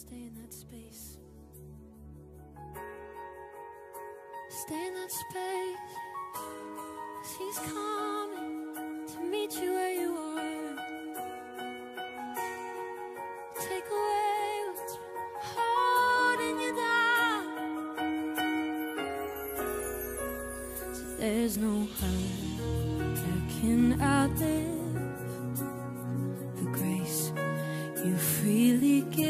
stay in that space. Stay in that space. She's coming to meet you where you are. Take away what's holding you down. So there's no hurry I can outlive the grace you freely give.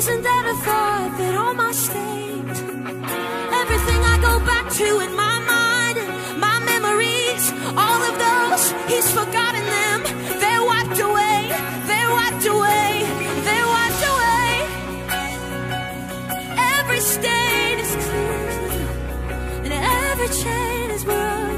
Isn't that a thought that all my state? Everything I go back to in my mind, my memories, all of those, he's forgotten them. They're wiped away, they're wiped away, they're wiped away. Every stain is clean, and every chain is broken.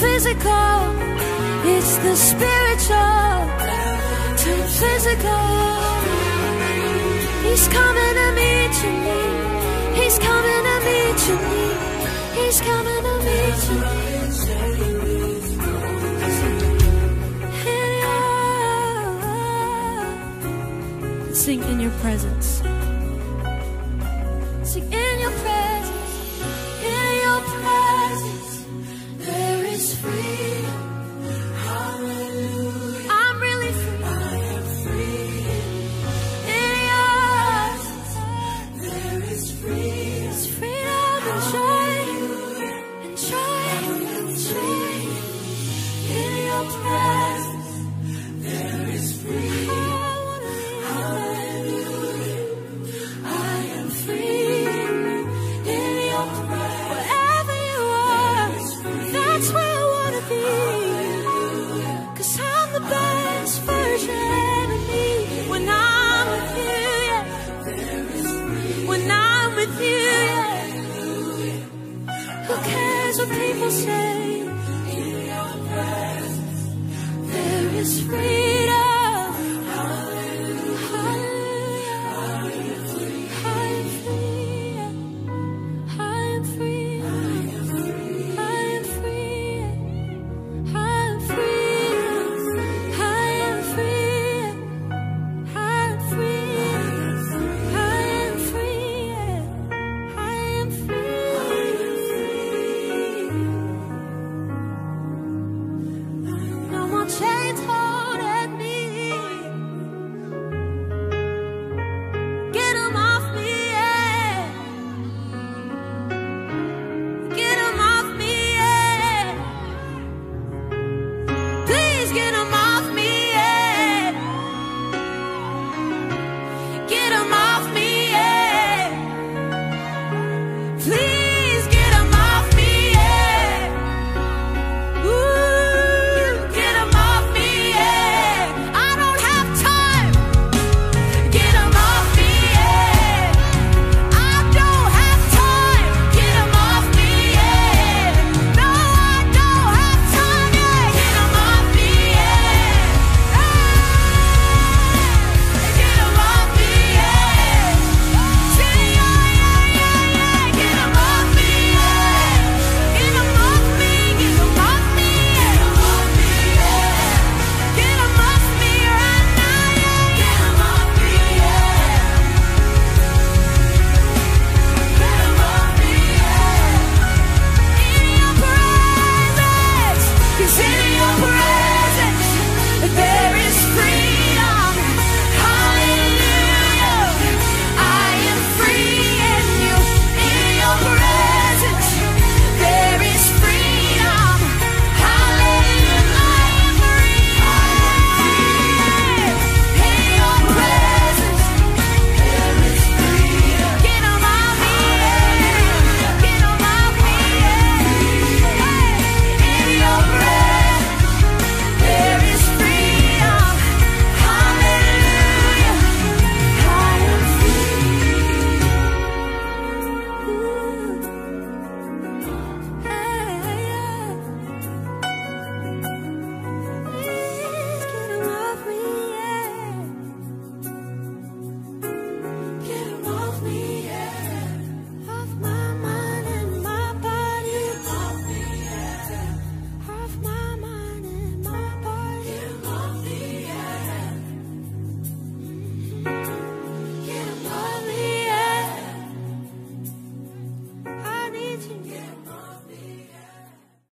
physical, it's the spiritual. Turn physical. He's coming to meet you. He's coming to meet you. He's coming to meet you. In sing in your presence.